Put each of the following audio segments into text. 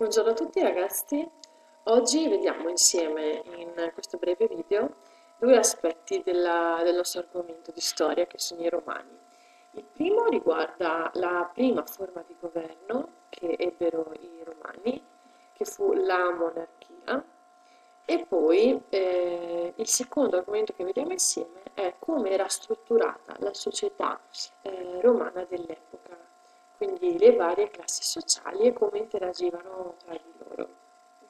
Buongiorno a tutti ragazzi, oggi vediamo insieme in questo breve video due aspetti della, del nostro argomento di storia che sono i romani. Il primo riguarda la prima forma di governo che ebbero i romani, che fu la monarchia, e poi eh, il secondo argomento che vediamo insieme è come era strutturata la società eh, romana dell'epoca quindi le varie classi sociali e come interagivano tra di loro.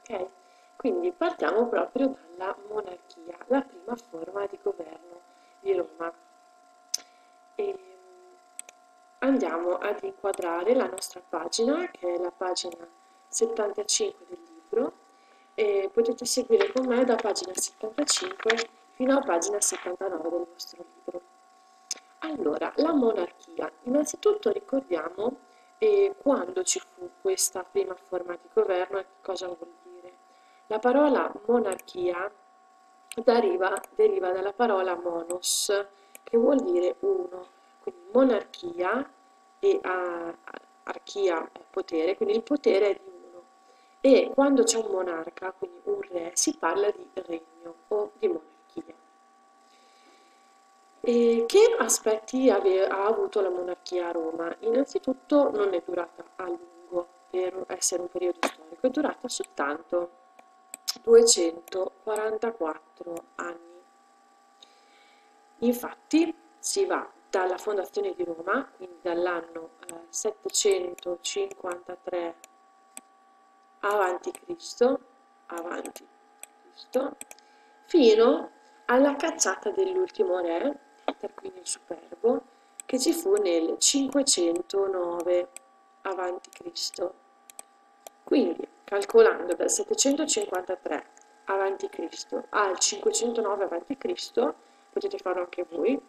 Okay? Quindi partiamo proprio dalla monarchia, la prima forma di governo di Roma. E andiamo ad inquadrare la nostra pagina, che è la pagina 75 del libro, e potete seguire con me da pagina 75 fino a pagina 79 del vostro libro. Allora, la monarchia. Innanzitutto ricordiamo eh, quando ci fu questa prima forma di governo e cosa vuol dire. La parola monarchia deriva, deriva dalla parola monos, che vuol dire uno. Quindi monarchia e archia è potere, quindi il potere è di uno. E quando c'è un monarca, quindi un re, si parla di regno o di monarchia. E che aspetti ha avuto la monarchia a Roma? Innanzitutto non è durata a lungo per essere un periodo storico, è durata soltanto 244 anni. Infatti si va dalla fondazione di Roma, quindi dall'anno eh, 753 avanti Cristo, avanti Cristo, fino alla cacciata dell'ultimo re quindi il superbo, che ci fu nel 509 a.C. Quindi, calcolando dal 753 a.C. al 509 a.C., potete farlo anche voi,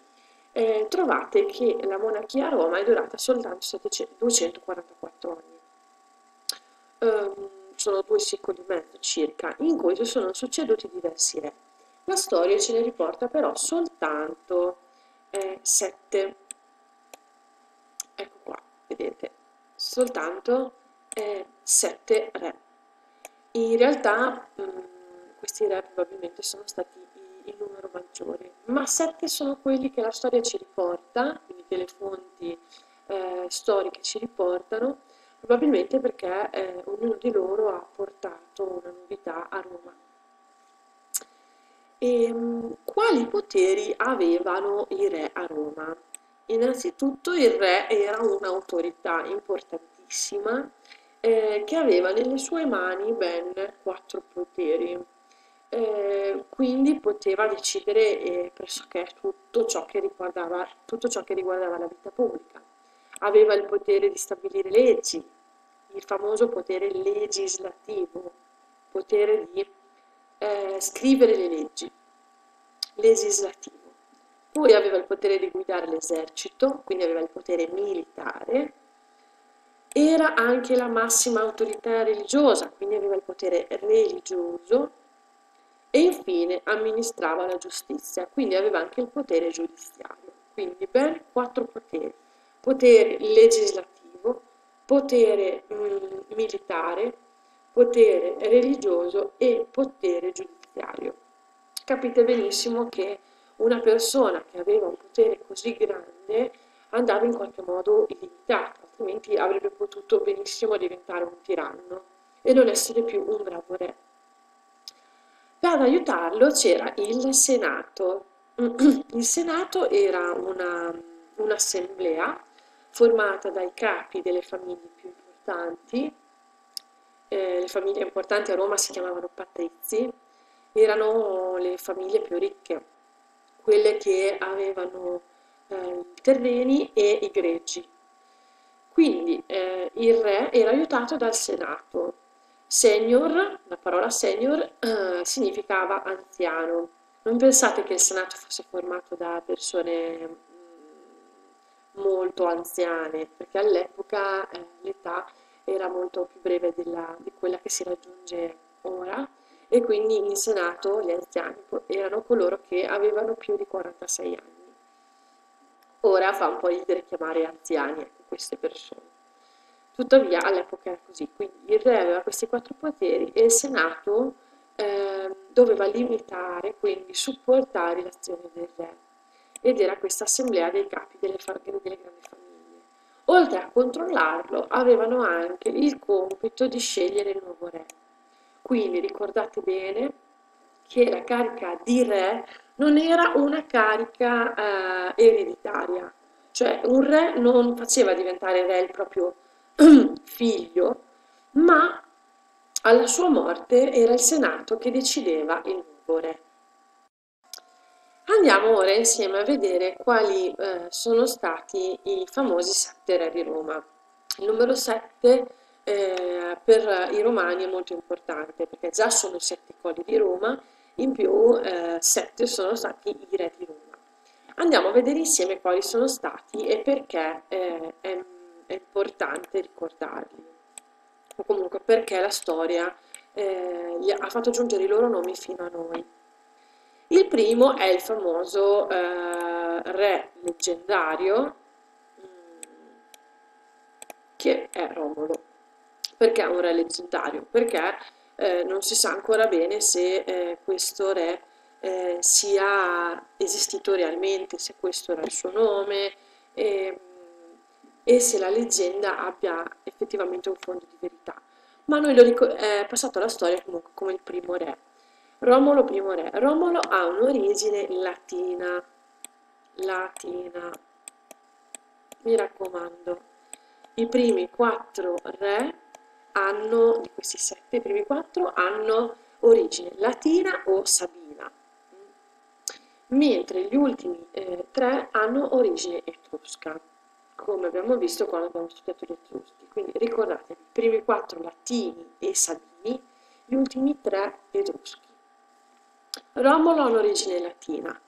eh, trovate che la monarchia a Roma è durata soltanto 700, 244 anni. Um, sono due secoli e mezzo circa, in cui si sono succeduti diversi re. La storia ce ne riporta però soltanto eh, 7 ecco qua vedete. Soltanto eh, 7 re. In realtà mh, mm, questi re probabilmente sono stati il numero maggiore ma 7 sono quelli che la storia ci riporta quindi che le fonti eh, storiche ci riportano probabilmente perché eh, ognuno di loro ha portato una novità a Roma. E, ehm, quali poteri avevano i re a Roma? Innanzitutto il re era un'autorità importantissima eh, che aveva nelle sue mani ben quattro poteri. Eh, quindi poteva decidere eh, pressoché tutto ciò, tutto ciò che riguardava la vita pubblica. Aveva il potere di stabilire leggi, il famoso potere legislativo, potere di eh, scrivere le leggi, legislativo. Poi aveva il potere di guidare l'esercito, quindi aveva il potere militare, era anche la massima autorità religiosa, quindi aveva il potere religioso e infine amministrava la giustizia, quindi aveva anche il potere giudiziario. Quindi ben quattro poteri. Potere legislativo, potere mm, militare, potere religioso e potere giudiziario. Capite benissimo che una persona che aveva un potere così grande andava in qualche modo illimitato, altrimenti avrebbe potuto benissimo diventare un tiranno e non essere più un bravo re. Per aiutarlo c'era il Senato. Il Senato era un'assemblea formata dai capi delle famiglie più importanti eh, le famiglie importanti a Roma si chiamavano patrizi, erano le famiglie più ricche, quelle che avevano eh, i terreni e i greggi. Quindi eh, il re era aiutato dal Senato. Senior, la parola senior eh, significava anziano. Non pensate che il Senato fosse formato da persone mm, molto anziane, perché all'epoca eh, l'età era molto più breve della, di quella che si raggiunge ora e quindi in Senato gli anziani erano coloro che avevano più di 46 anni. Ora fa un po' ridere chiamare anziani queste persone. Tuttavia all'epoca era così, quindi il re aveva questi quattro poteri e il Senato eh, doveva limitare, quindi supportare l'azione del re. Ed era questa assemblea dei capi delle, delle grandi famiglie. Oltre a controllarlo, avevano anche il compito di scegliere il nuovo re. Quindi ricordate bene che la carica di re non era una carica eh, ereditaria, cioè un re non faceva diventare re il proprio figlio, ma alla sua morte era il Senato che decideva il nuovo re. Andiamo ora insieme a vedere quali eh, sono stati i famosi sette re di Roma. Il numero 7 eh, per i romani è molto importante perché già sono sette colli di Roma in più eh, sette sono stati i re di Roma. Andiamo a vedere insieme quali sono stati e perché eh, è, è, importante ricordarli, o comunque perché la storia eh, ha fatto giungere i loro nomi fino a noi. Il primo è il famoso eh, re leggendario mm, che è Romolo. Perché è un re leggendario? Perché eh, non si sa ancora bene se eh, questo re eh, sia esistito realmente, se questo era il suo nome e, e se la leggenda abbia effettivamente un fondo di verità. Ma noi lo ric- è passato alla storia comunque come il primo re. Romolo primo re. Romolo ha un'origine latina. Latina. Mi raccomando. I primi quattro re hanno, di questi sette, primi quattro, hanno origine latina o sabina, mentre gli ultimi eh, tre hanno origine etrusca, come abbiamo visto quando abbiamo studiato gli etruschi. Quindi ricordatevi, i primi quattro latini e sabini, gli ultimi tre etruschi. Romolo ha un'origine latina,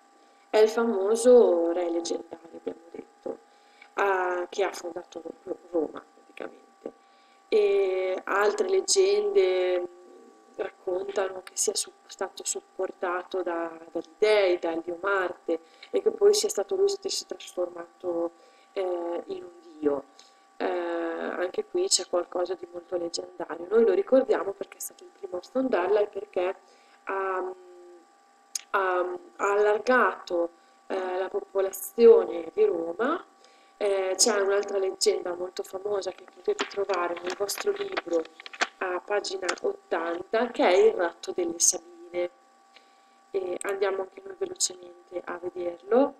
è il famoso re leggendario, abbiamo detto, eh, che ha fondato Roma e altre leggende raccontano che sia stato supportato da, dagli dei, da Dio Marte e che poi sia stato lui stesso trasformato eh, in un dio. Eh, anche qui c'è qualcosa di molto leggendario. Noi lo ricordiamo perché è stato il primo a sfondarla e perché ha, ha, ha allargato eh, la popolazione di Roma eh, c'è un'altra leggenda molto famosa che potete trovare nel vostro libro a pagina 80 che è il ratto delle Sabine. E andiamo anche noi velocemente a vederlo.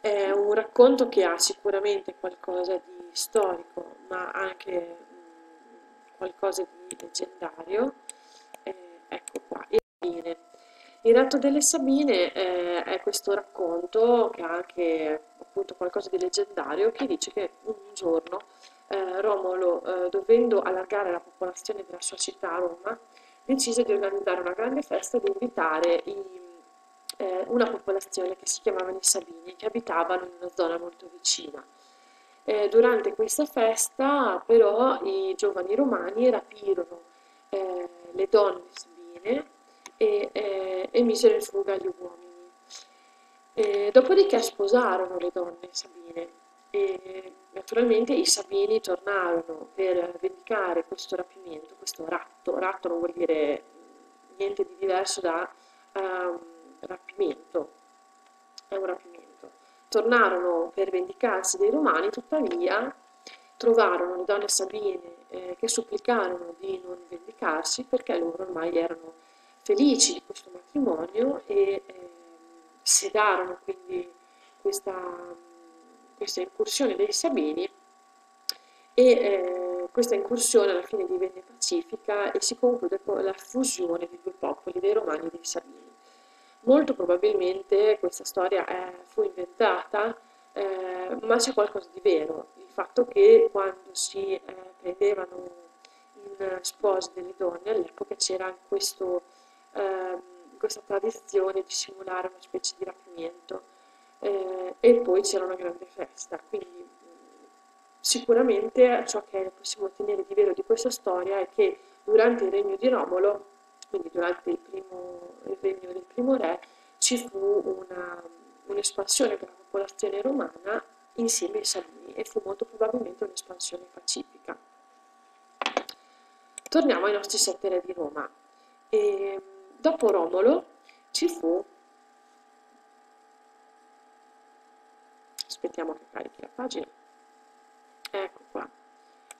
È un racconto che ha sicuramente qualcosa di storico, ma anche mm, qualcosa di leggendario. Eh, ecco qua, e Sabine. Il ratto delle Sabine eh, è questo racconto che ha anche appunto qualcosa di leggendario che dice che un giorno eh, Romolo, eh, dovendo allargare la popolazione della sua città, Roma, decise di organizzare una grande festa e di invitare i, eh, una popolazione che si chiamavano i Sabini, che abitavano in una zona molto vicina. Eh, durante questa festa però i giovani romani rapirono eh, le donne sabine e, eh, e misero in fuga gli uomini. E dopodiché sposarono le donne sabine e naturalmente i sabini tornarono per vendicare questo rapimento, questo ratto. Ratto non vuol dire niente di diverso da um, rapimento, è un rapimento. Tornarono per vendicarsi dei romani, tuttavia trovarono le donne sabine eh, che supplicarono di non vendicarsi perché loro ormai erano felici di questo matrimonio e eh, sedarono quindi questa, questa, incursione dei Sabini e eh, questa incursione alla fine divenne pacifica e si conclude con la fusione dei due popoli, dei Romani e dei Sabini. Molto probabilmente questa storia è, fu inventata, eh, ma c'è qualcosa di vero, il fatto che quando si eh, prendevano in sposi delle donne all'epoca c'era questo eh, questa tradizione di simulare una specie di rapimento eh, e poi c'era una grande festa. Quindi sicuramente ciò che possiamo ottenere di vero di questa storia è che durante il regno di Romolo, quindi durante il, primo, il regno del primo re, ci fu un'espansione della popolazione romana insieme ai Sabini e fu molto probabilmente un'espansione pacifica. Torniamo ai nostri sette re di Roma. E, dopo Romolo ci fu aspettiamo che carichi la pagina. Ecco qua.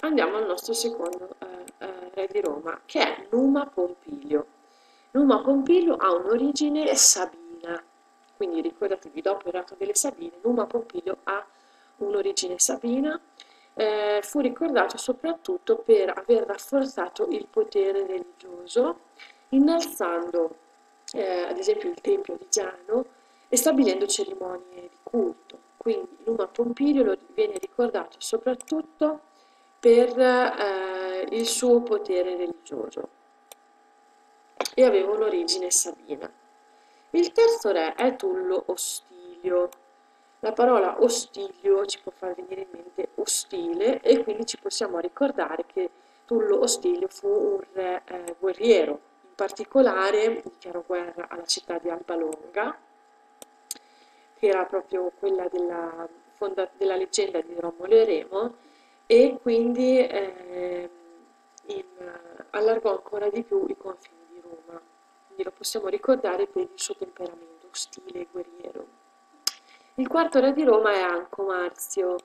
Andiamo al nostro secondo eh, eh, re di Roma che è Numa Pompilio. Numa Pompilio ha un'origine sabina. Quindi ricordatevi dopo il rato delle Sabine Numa Pompilio ha un'origine sabina eh, fu ricordato soprattutto per aver rafforzato il potere religioso innalzando eh, ad esempio il tempio di Giano e stabilendo cerimonie di culto quindi Numa Pompilio viene ricordato soprattutto per eh, il suo potere religioso e aveva un'origine sabina. Il terzo re è Tullo Ostilio. La parola ostilio ci può far venire in mente ostile e quindi ci possiamo ricordare che Tullo Ostilio fu un re eh, guerriero, particolare dichiarò guerra alla città di Alba Longa che era proprio quella della, della leggenda di Romolo e Remo, e quindi eh, in, allargò ancora di più i confini di Roma. Quindi lo possiamo ricordare per il suo temperamento ostile e guerriero. Il quarto re di Roma è Anco Marzio,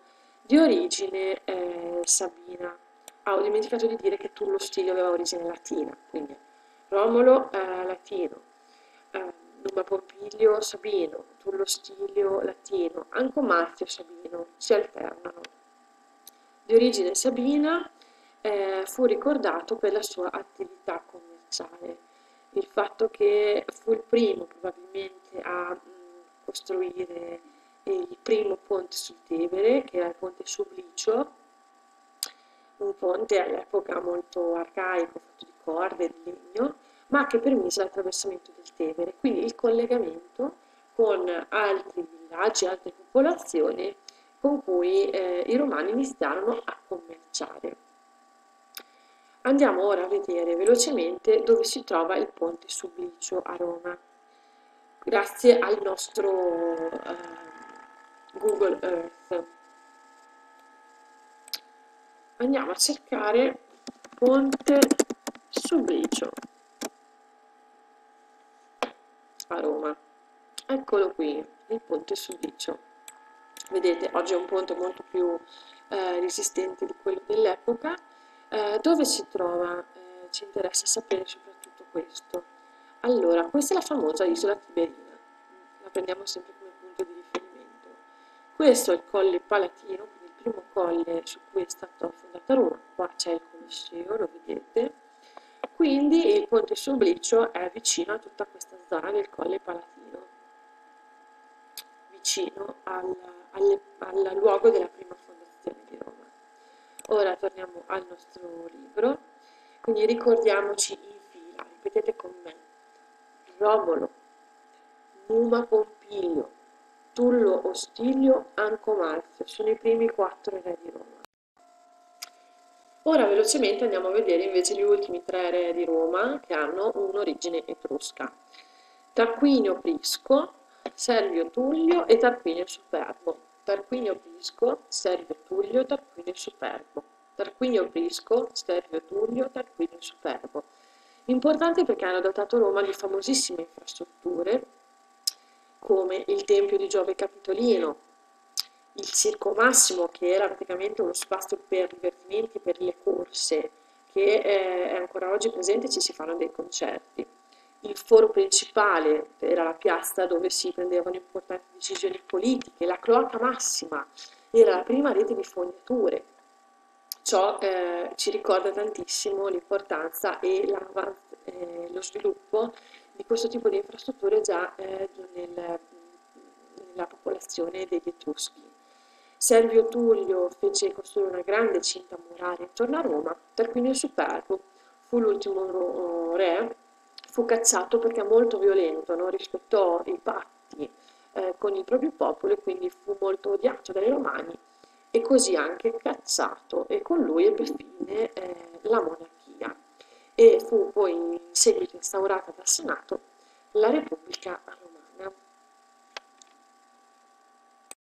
di origine eh, sabina. Ah, ho dimenticato di dire che Tullo Stilio aveva origine latina, quindi Romolo eh, latino, eh, Numa Pompilio Sabino, Tullo Stilio Latino, Anco Marzio Sabino. Si alternano. Di origine sabina, eh, fu ricordato per la sua attività commerciale, il fatto che fu il primo probabilmente a mh, costruire il primo ponte sul Tevere, che era il ponte Sublicio, un ponte all'epoca molto arcaico, fatto di corde, di legno, ma che permise l'attraversamento del Tevere, quindi il collegamento con altri villaggi, altre popolazioni con cui eh, i romani iniziarono a commerciare. Andiamo ora a vedere velocemente dove si trova il ponte Sublicio a Roma, grazie al nostro eh, Google Earth. Andiamo a cercare ponte Sublicio a Roma. Eccolo qui, il ponte Sudicio. Vedete, oggi è un ponte molto più eh, resistente di quello dell'epoca. Eh, dove si trova? Eh, ci interessa sapere soprattutto questo. Allora, questa è la famosa isola Tiberina, la prendiamo sempre come punto di riferimento. Questo è il Colle Palatino, quindi il primo colle su cui è stata fondata Roma. Qua c'è il Colosseo, lo vedete quindi il ponte Sublicio è vicino a tutta questa zona del Colle Palatino, vicino al, al, al luogo della prima fondazione di Roma. Ora torniamo al nostro libro, quindi ricordiamoci in fila, ripetete con me, Romolo, Numa Pompilio, Tullo Ostilio, Anco Marzio, sono i primi quattro re di Roma. Ora velocemente andiamo a vedere invece gli ultimi tre re di Roma che hanno un'origine etrusca. Tarquinio Prisco, Servio Tullio e Tarquinio Superbo. Tarquinio Prisco, Servio Tullio, Tarquinio Superbo. Tarquinio Prisco, Servio Tullio, Tarquinio Superbo. Importanti perché hanno dotato Roma di famosissime infrastrutture come il Tempio di Giove Capitolino, il Circo Massimo, che era praticamente uno spazio per divertimenti, per le corse, che eh, è ancora oggi presente, ci si fanno dei concerti. Il foro principale era la piazza dove si prendevano importanti decisioni politiche, la cloaca massima era la prima rete di fognature. Ciò eh, ci ricorda tantissimo l'importanza e eh, lo sviluppo di questo tipo di infrastrutture già eh, nel, nella popolazione degli Etruschi. Servio Tullio fece costruire una grande cinta muraria intorno a Roma, Tarquinio Superbo fu l'ultimo re, fu cacciato perché molto violento, non rispettò i patti eh, con il proprio popolo e quindi fu molto odiato dai romani e così anche cacciato e con lui ebbe fine eh, la monarchia e fu poi in seguito instaurata dal Senato la Repubblica Romana.